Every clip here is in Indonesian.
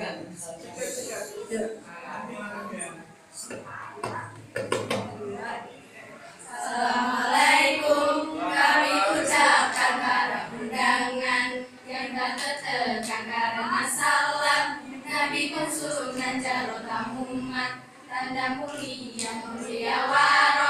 Assalamualaikum. Kami ucapkan para undangan yang tak tertekan karena salam Nabi konsumen jarota umat. Tanda mulia mulia waro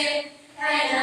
Amén.